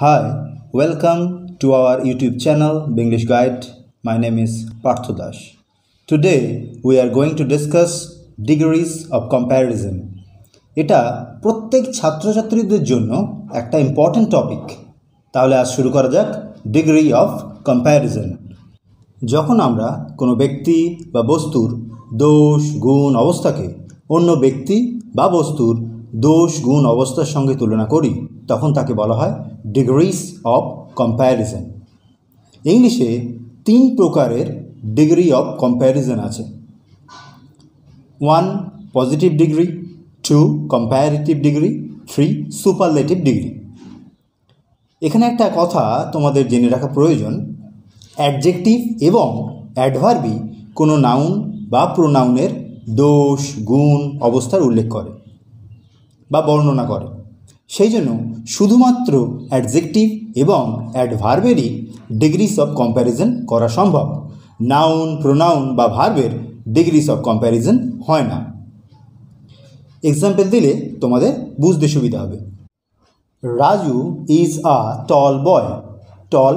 Hi, welcome to our YouTube channel English Guide. My name is Partho Dash. Today we are going to discuss degrees of comparison. এটা প্রত্যেক ছাত্রছাত্রীদের জন্য একটা important topic তাহলে আজ শুরু করা যাক ডিগ্রি অফ কম্প্যারিজন যখন আমরা কোনো ব্যক্তি বা বস্তুর দোষ গুণ অবস্থাকে অন্য ব্যক্তি বা বস্তুর দোষ গুণ অবস্থার সঙ্গে তুলনা করি, তখন তাকে বলা হয় ডিগ্রিস অফ কম্প্যারিজন ইংলিশে তিন প্রকারের ডিগ্রি অফ কম্প্যারিজন আছে। One positive degree two comparative degree three superlative degree এখানে একটা কথা তোমাদের জেনে রাখা প্রয়োজন। অ্যাডজেক্টিভ এবং অ্যাডভার্বি কোনো নাউন বা প্রোনাউনের দোষ, গুণ, অবস্থার উল্লেখ করে। বা বর্ণনা করে। সেই জন্য শুধুমাত্র অ্যাডজেক্টিভ এবং অ্যাডভার্বেরই ডিগ্রিস অফ কম্প্যারিজন করা সম্ভব। নাউন প্রোনাউন বা ভার্বের ডিগ্রিস অফ কম্প্যারিজন হয় না। এক্সাম্পল দিলে তোমাদের বুঝতে সুবিধা হবে। Raju is a tall boy tall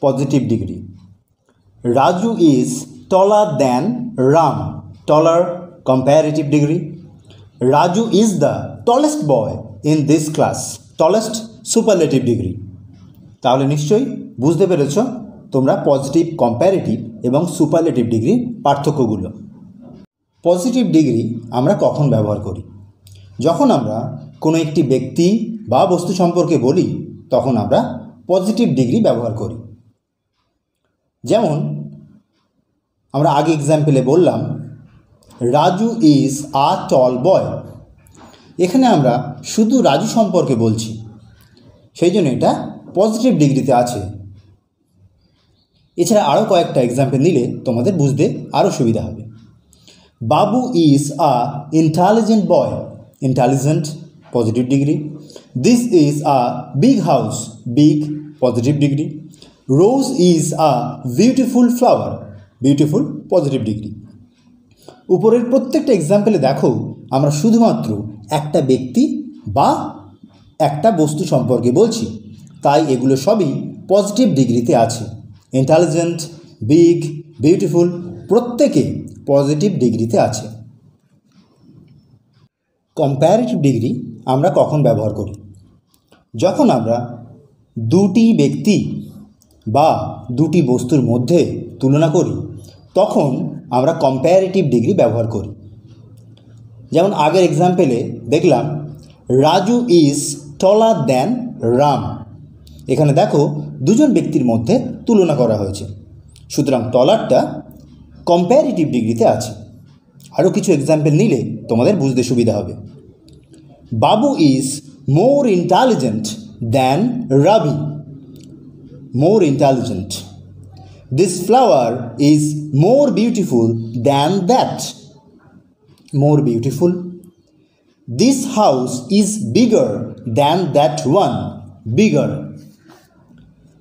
positive degree Raju is taller than Ram taller comparative degree Raju is the tallest boy in this class tallest superlative degree তাহলে নিশ্চয়ই বুঝতে পেরেছ তোমরা পজিটিভ কম্প্যারেটিভ এবং সুপারলেটিভ ডিগ্রির পার্থক্যগুলো। পজিটিভ ডিগ্রি আমরা কখন ব্যবহার করি? যখন আমরা কোনো একটি ব্যক্তি বা বস্তু সম্পর্কে বলি, তখন আমরা পজিটিভ ডিগ্রি ব্যবহার করি। যেমন আমরা আগে এক্সাম্পলে বললাম রাজু ইজ আ টল বয়। এখানে আমরা শুধু রাজু সম্পর্কে বলছি। সেই জন্য এটা পজিটিভ ডিগ্রিতে আছে। এছাড়া আরও কয়েকটা এক্সাম্পল নিলে তোমাদের বুঝতে আরও সুবিধা হবে। Babu is a intelligent boy. Intelligent, positive degree. This is a big house, big, positive degree. Rose is a beautiful flower, beautiful, positive degree. উপরের প্রত্যেকটা এক্সাম্পলে দেখো, আমরা শুধুমাত্র একটা ব্যক্তি বা একটা বস্তু সম্পর্কে বলছি। তাই এগুলো সবই পজিটিভ ডিগ্রিতে আছে। ইন্টেলিজেন্ট বিগ বিউটিফুল প্রত্যেকে পজিটিভ ডিগ্রিতে আছে। কম্প্যারেটিভ ডিগ্রি আমরা কখন ব্যবহার করি? যখন আমরা দুটি ব্যক্তি বা দুটি বস্তুর মধ্যে তুলনা করি, তখন আমরা কম্প্যারেটিভ ডিগ্রি ব্যবহার করি। যেমন আগের এক্সাম্পলে দেখলাম, Raju is taller than Ram. এখানে দেখো, দুজন ব্যক্তির মধ্যে তুলনা করা হয়েছে। সুতরাং টলারটা কম্প্যারিটিভ ডিগ্রিতে আছে। আরও কিছু এক্সাম্পল নিলে তোমাদের বুঝতে সুবিধা হবে। Babu is more intelligent than Rabi. More intelligent this flower is more beautiful than that more beautiful this house is bigger than that one bigger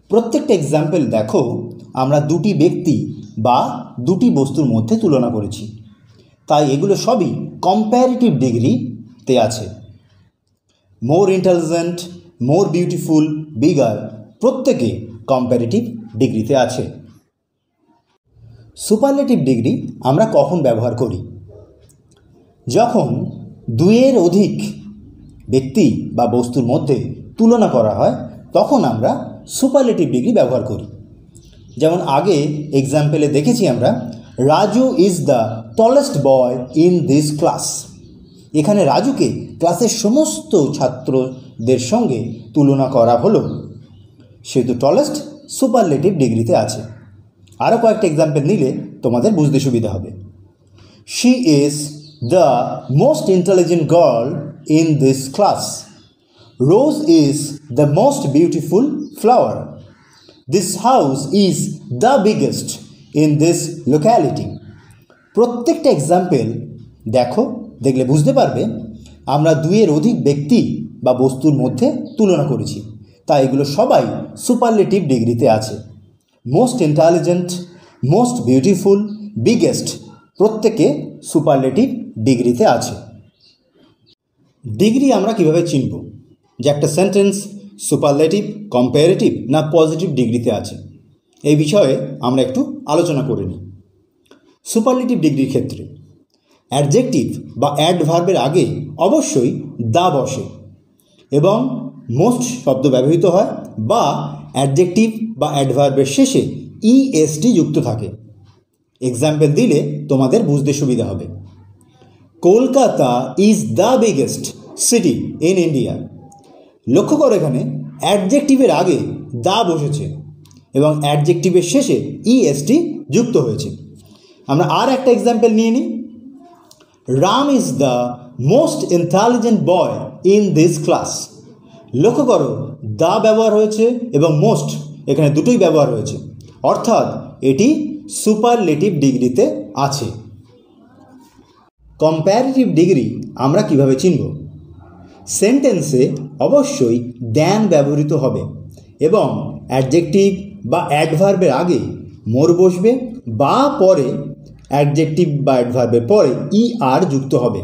প্রত্যেকটা এক্সাম্পল দেখো, আমরা দুটি ব্যক্তি বা দুটি বস্তুর মধ্যে তুলনা করেছি। তাই এগুলো সবই কম্প্যারিটিভ ডিগ্রিতে আছে। More intelligent more beautiful bigger প্রত্যেকে কম্প্যারিটিভ ডিগ্রিতে আছে। সুপারলেটিভ ডিগ্রি আমরা কখন ব্যবহার করি? যখন দুইয়ের অধিক ব্যক্তি বা বস্তুর মধ্যে তুলনা করা হয়, তখন আমরা সুপারলেটিভ ডিগ্রি ব্যবহার করি। যেমন আগে এক্সাম্পলে দেখেছি আমরা, Raju is the tallest boy in this class এখানে রাজুকে ক্লাসের সমস্ত ছাত্রদের সঙ্গে তুলনা করা হলো। সেহেতু টলেস্ট সুপারলেটিভ ডিগ্রিতে আছে। আরও কয়েকটা এক্সাম্পল নিলে তোমাদের বুঝতে সুবিধা হবে। She is the most intelligent girl in this class rose is the most beautiful flower this house is the biggest in this locality প্রত্যেকটা এক্সাম্পল দেখো, দেখলে বুঝতে পারবে, আমরা দুইয়ের অধিক ব্যক্তি বা বস্তুর মধ্যে তুলনা করেছি। তাই এগুলো সবাই সুপারলেটিভ ডিগ্রিতে আছে। Most intelligent most beautiful biggest প্রত্যেকে সুপারলেটিভ ডিগ্রিতে আছে। ডিগ্রি আমরা কীভাবে চিনব? যে একটা সেন্টেন্স সুপারলেটিভ কম্পারেটিভ না পজিটিভ ডিগ্রিতে আছে? এই বিষয়ে আমরা একটু আলোচনা করে নিই। সুপারলেটিভ ডিগ্রির ক্ষেত্রে অ্যাডজেক্টিভ বা অ্যাডভার্বের আগে অবশ্যই দা বসে এবং মোস্ট শব্দ ব্যবহৃত হয় বা অ্যাডজেক্টিভ বা অ্যাডভার্বের শেষে ইএসটি যুক্ত থাকে। এক্সাম্পল দিলে তোমাদের বুঝতে সুবিধা হবে। Kolkata is the biggest city in India লক্ষ্য করো এখানে, অ্যাডজেক্টিভের আগে দা বসেছে এবং অ্যাডজেক্টিভের শেষে ইএসটি যুক্ত হয়েছে। আমরা আর একটা এক্সাম্পল নিয়ে নিই। Ram is the most intelligent boy in this class লক্ষ্য করো দা ব্যবহার হয়েছে এবং মোস্ট এখানে দুটোই ব্যবহার হয়েছে। অর্থাৎ এটি সুপারলেটিভ ডিগ্রিতে আছে। কম্প্যারিটিভ ডিগ্রি আমরা কীভাবে চিনব? সেন্টেন্সে অবশ্যই দ্যান ব্যবহৃত হবে এবং অ্যাডজেক্টিভ বা অ্যাডভার্বের আগে মোর বসবে বা পরে অ্যাডজেক্টিভ বা অ্যাডভার্বের পরে ই আর যুক্ত হবে।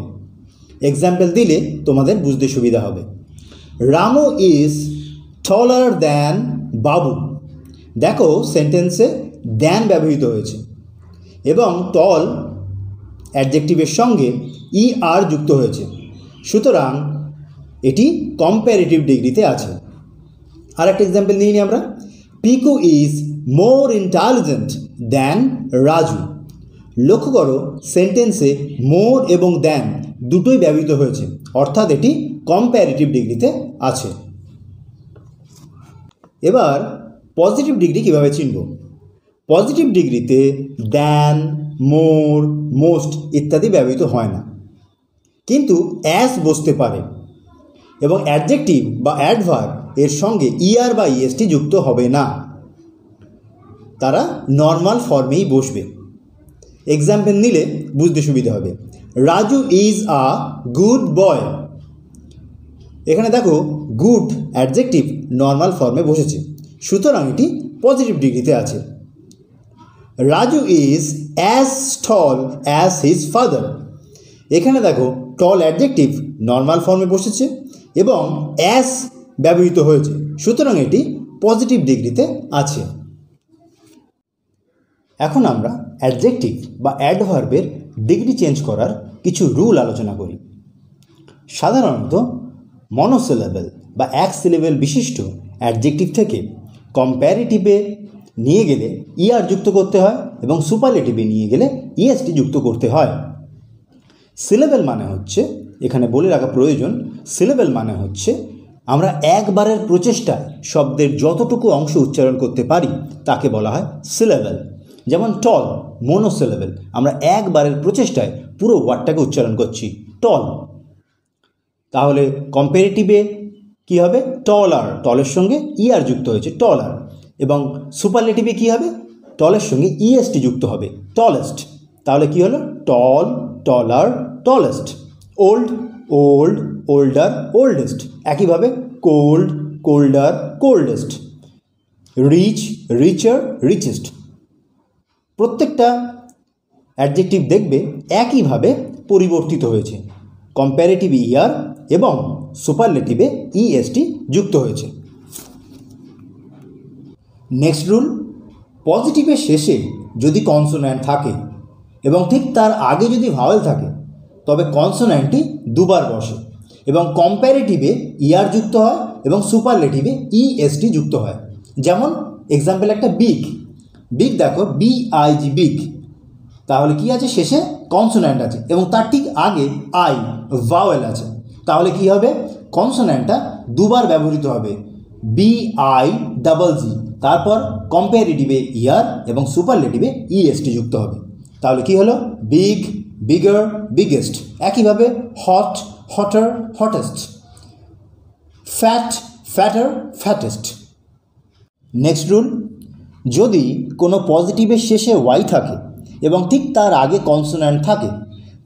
এক্সাম্পল দিলে তোমাদের বুঝতে সুবিধা হবে। রামু ইজ টলার দ্যান বাবু দেখো সেন্টেন্সে দ্যান ব্যবহৃত হয়েছে। এবং টল অ্যাডজেক্টিভের সঙ্গে ই আর যুক্ত হয়েছে। সুতরাং এটি কম্প্যারেটিভ ডিগ্রিতে আছে। আর একটা এক্সাম্পল নিয়ে নিই আমরা। Piku is more intelligent than Raju লক্ষ্য করো সেন্টেন্সে মোর এবং দ্যান দুটোই ব্যবহৃত হয়েছে। অর্থাৎ এটি কম্প্যারেটিভ ডিগ্রিতে আছে। এবার পজিটিভ ডিগ্রি কীভাবে চিনব? পজিটিভ ডিগ্রিতে দ্যান মোর মোস্ট ইত্যাদি ব্যবহৃত হয় না। কিন্তু অ্যাস বসতে পারে এবং অ্যাডজেক্টিভ বা অ্যাডভার এর সঙ্গে ইআর বা ইএসটি যুক্ত হবে না। তারা নর্মাল ফর্মেই বসবে। এক্সাম্পল নিলে বুঝতে সুবিধা হবে। Raju is a good boy এখানে দেখো গুড অ্যাডজেক্টিভ নর্মাল ফর্মে বসেছে। সুতরাং এটি পজিটিভ ডিগ্রিতে আছে। Raju is as tall as his father. এখানে দেখো, টল অ্যাডজেক্টিভ নর্মাল ফর্মে বসেছে এবং অ্যাস ব্যবহৃত হয়েছে। সুতরাং এটি পজিটিভ ডিগ্রিতে আছে। এখন আমরা অ্যাডজেক্টিভ বা অ্যাডভার্বের ডিগ্রি চেঞ্জ করার কিছু রুল আলোচনা করি। সাধারণত মনোসিলেবেল বা এক সিলেবেল বিশিষ্ট অ্যাডজেক্টিভ থেকে কম্প্যারিটিভে নিয়ে গেলে ইআর যুক্ত করতে হয় এবং সুপারলেটিভে নিয়ে গেলে ইএসটি যুক্ত করতে হয়। সিলেবেল মানে হচ্ছে, এখানে বলে রাখা প্রয়োজন সিলেবেল মানে হচ্ছে আমরা একবারের প্রচেষ্টায় শব্দের যতটুকু অংশ উচ্চারণ করতে পারি, তাকে বলা হয় সিলেবেল যেমন টল মোনোসিলেবেল আমরা একবারের প্রচেষ্টায় পুরো ওয়ার্ডটাকে উচ্চারণ করছি টল তাহলে কম্পারেটিভে কী হবে? টলার টলের সঙ্গে ইআর যুক্ত হয়েছে। টলার এবং সুপারলেটিভে কী হবে? টলের সঙ্গে ইএসটি যুক্ত হবে। টলেস্ট তাহলে কি হলো? Tall taller tallest old old older oldest একইভাবে cold colder coldest rich richer richest প্রত্যেকটা অ্যাডজেক্টিভ দেখবে একইভাবে পরিবর্তিত হয়েছে। কম্প্যারেটিভ ইয়ার এবং সুপারলেটিভে ইএসটি যুক্ত হয়েছে। নেক্সট রুল পজিটিভের শেষে যদি কনসোন্যান্ট থাকে এবং ঠিক তার আগে যদি ভাওয়েল থাকে, তবে কনসোন্যান্টটি দুবার বসে এবং কম্প্যারেটিভে ইয়ার যুক্ত হয় এবং সুপারলেটিভে ইএসটি যুক্ত হয়। যেমন এক্সাম্পল একটা বিগ বিগ দেখো বি আই জি বিগ তাহলে কি আছে শেষে? কনসোন্যান্ট আছে এবং তার ঠিক আগে আই ভাওয়েল আছে। তাহলে কি হবে? কনসোন্যান্টটা দুবার ব্যবহৃত হবে। বি আই ডাবল জি তারপর কম্পারেটিভে ইয়ার এবং সুপারলেটিভে ইএসটি যুক্ত হবে। তাহলে কি হলো? বিগ বিগার বিগেস্ট একইভাবে hot hotter hottest fat fatter fattest next rule যদি কোনো পজিটিভের শেষে ওয়াই থাকে এবং ঠিক তার আগে কনসোন্যান্ট থাকে,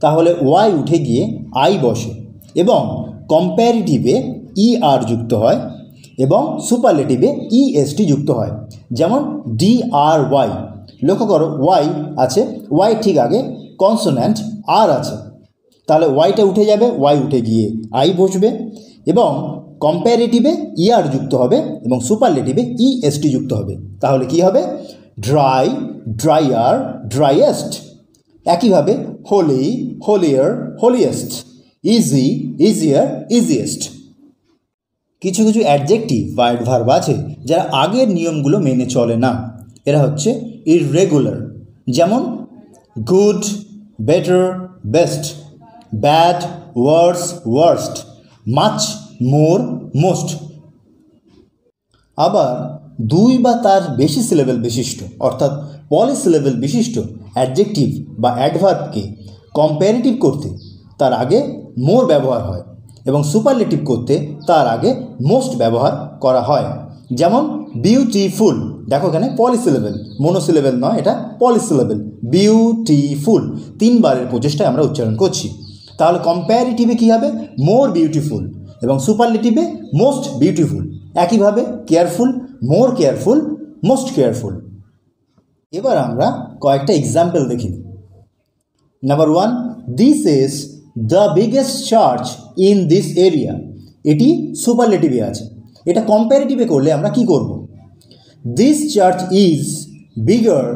তাহলে ওয়াই উঠে গিয়ে আই বসে। এবং কম্প্যারিটিভে ই আর যুক্ত হয় এবং সুপারলেটিভে ইএসটি যুক্ত হয়। যেমন ডি আর ওয়াই লক্ষ্য করো ওয়াই আছে ওয়াই ঠিক আগে কনসোন্যান্ট আর আছে। তাহলে ওয়াইটা উঠে যাবে ওয়াই উঠে গিয়ে আই বসবে এবং কম্প্যারেটিভে ইয়ার যুক্ত হবে এবং সুপারলেটিভে ইএসটি যুক্ত হবে। তাহলে কি হবে? ড্রাই ড্রাইয়ার ড্রাইয়েস্ট একইভাবে holy holier holiest easy easier easiest কিছু কিছু অ্যাডজেক্টিভ বা অ্যাডভার্ব আছে, যারা আগের নিয়মগুলো মেনে চলে না। এরা হচ্ছে ইররেগুলার যেমন good better best bad worse worst much more most আবার, দুই বা তার বেশি সিলেবেল বিশিষ্ট, অর্থাৎ পলিসিলেবেল বিশিষ্ট অ্যাডজেক্টিভ বা অ্যাডভার্বকে কম্প্যারেটিভ করতে তার আগে মোর ব্যবহার হয় এবং সুপারলেটিভ করতে তার আগে মোস্ট ব্যবহার করা হয়। যেমন বিউটিফুল, দেখো এখানে পলিসিলেবেল, মনোসিলেবেল নয়, এটা পলিসিলেবেল, বিউটিফুল, তিনবারের প্রচেষ্টায় আমরা উচ্চারণ করছি। তাহলে কম্প্যারিটিভে কী হবে? মোর বিউটিফুল এবং সুপারলেটিভে মোস্ট বিউটিফুল। একইভাবে careful, more careful, most careful. এবার আমরা কয়েকটা এক্সাম্পল দেখি। Number one this is the biggest church in this area এটি সুপারলেটিভে আছে। এটা কম্প্যারেটিভে করলে আমরা কি করব? This church is bigger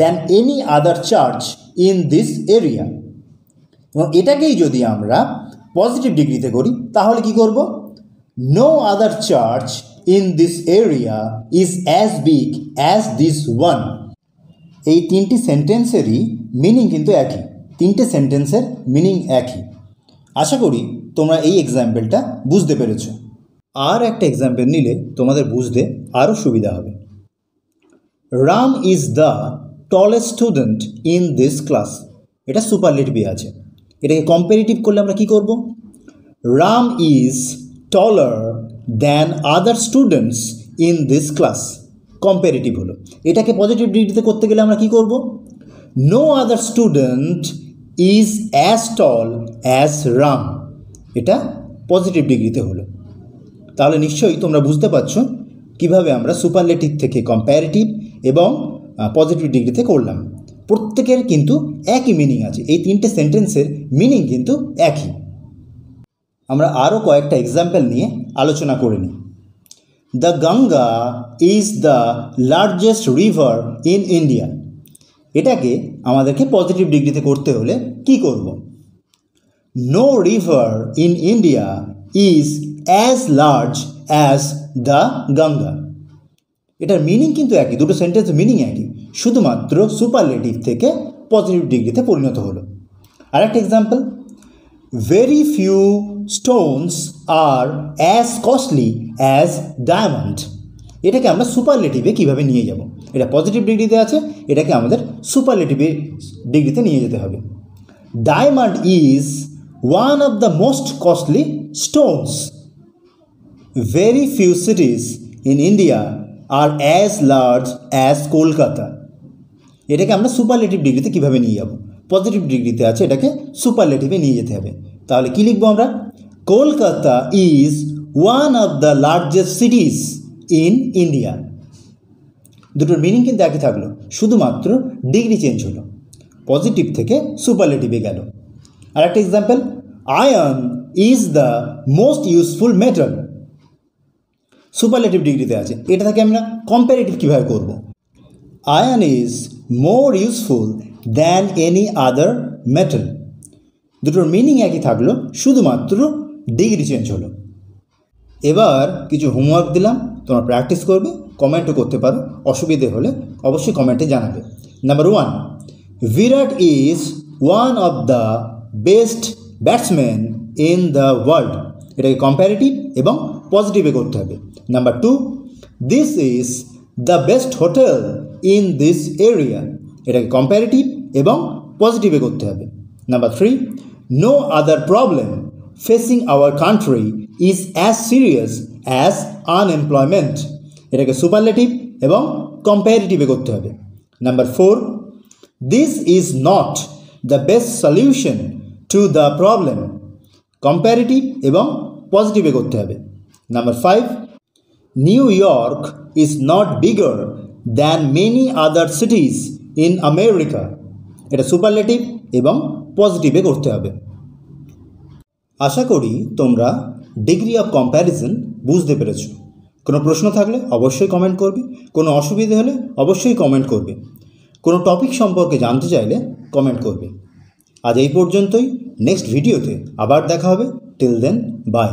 than any other church in this area এবং এটাকেই যদি আমরা পজিটিভ ডিগ্রিতে করি, তাহলে কি করব? No other church in this area is as big as this one এই তিনটি সেন্টেন্সেরই মিনিং কিন্তু একই। তিনটে সেন্টেন্সের মিনিং একই। আশা করি তোমরা এই এক্সাম্পলটা বুঝতে পেরেছ। আর একটা এক্সাম্পল নিলে তোমাদের বুঝতে আরও সুবিধা হবে। Ram is the tallest student in this class এটা সুপারলেটিভে আছে। এটাকে কম্পারেটিভ করলে আমরা কি করব? Ram is taller than other students in this class comparative হলো। এটাকে পজিটিভ ডিগ্রিতে করতে গেলে আমরা কি করব? No other student is as tall as Ram এটা পজিটিভ ডিগ্রিতে হলো। তাহলে নিশ্চয়ই তোমরা বুঝতে পারছ কীভাবে আমরা সুপারলেটিভ থেকে কম্প্যারেটিভ এবং পজিটিভ ডিগ্রিতে করলাম। প্রত্যেকের কিন্তু একই মিনিং আছে। এই তিনটে সেন্টেন্সের মিনিং কিন্তু একই। আমরা আরও কয়েকটা এক্সাম্পল নিয়ে আলোচনা করে নিই। The Ganga is the largest river in India এটাকে আমাদেরকে পজিটিভ ডিগ্রিতে করতে হলে কি করব? No river in India is as large as the Ganga এটার মিনিং কিন্তু একই, দুটো সেন্টেন্স মিনিং একই, শুধুমাত্র সুপারলেটিভ থেকে পজিটিভ ডিগ্রিতে পরিণত হলো। আরেকটা example very few stones are as costly as diamond এটাকে আমরা সুপারলেটিভে কীভাবে নিয়ে যাব? এটা পজিটিভ ডিগ্রিতে আছে, এটাকে আমাদের সুপারলেটিভে ডিগ্রিতে নিয়ে যেতে হবে। Diamond is one of the most costly stones very few cities in India are as large as Kolkata এটাকে আমরা সুপারলেটিভ ডিগ্রিতে কীভাবে নিয়ে যাব? পজিটিভ ডিগ্রিতে আছে, এটাকে সুপারলেটিভে নিয়ে যেতে হবে। তাহলে কী লিখব আমরা? Kolkata is one of the largest cities in India দুটোর মিনিং কিন্তু একই থাকল। শুধুমাত্র ডিগ্রি চেঞ্জ হলো। পজিটিভ থেকে সুপারলেটিভে গেল। আর একটা example iron is the most useful metal superlative ডিগ্রিতে আছে। এটা থেকে আমরা কম্পারেটিভ কীভাবে করব? Iron is more useful than any other metal দুটোর মিনিং একই থাকল, শুধুমাত্র ডিগ্রি চেঞ্জ হলো। এবার কিছু হোমওয়ার্ক দিলাম। তোমরা প্র্যাকটিস করবে কমেন্টও করতে পারো, অসুবিধে হলে অবশ্যই কমেন্টে জানাবে। Number one Virat is one of the best batsman in the world এটাকে কম্প্যারেটিভ এবং পজিটিভে করতে হবে। Number two this is the best hotel in this area এটাকে কম্প্যারেটিভ এবং পজিটিভে করতে হবে। Number three no other problem facing our country is as serious as unemployment এটাকে সুপারলেটিভ এবং কম্প্যারিটিভে করতে হবে। Number four this is not the best solution to the problem comparative এবং পজিটিভে করতে হবে। Number five New York is not bigger than many other cities in America এটা সুপারলেটিভ এবং পজিটিভে করতে হবে। আশা করি তোমরা ডিগ্রি অফ কম্প্যারিজন বুঝতে পেরেছ। কোনো প্রশ্ন থাকলে অবশ্যই কমেন্ট করবে, কোনো অসুবিধে হলে অবশ্যই কমেন্ট করবে। কোনো টপিক সম্পর্কে জানতে চাইলে কমেন্ট করবে। আজ এই পর্যন্তই নেক্সট ভিডিওতে আবার দেখা হবে। Till then by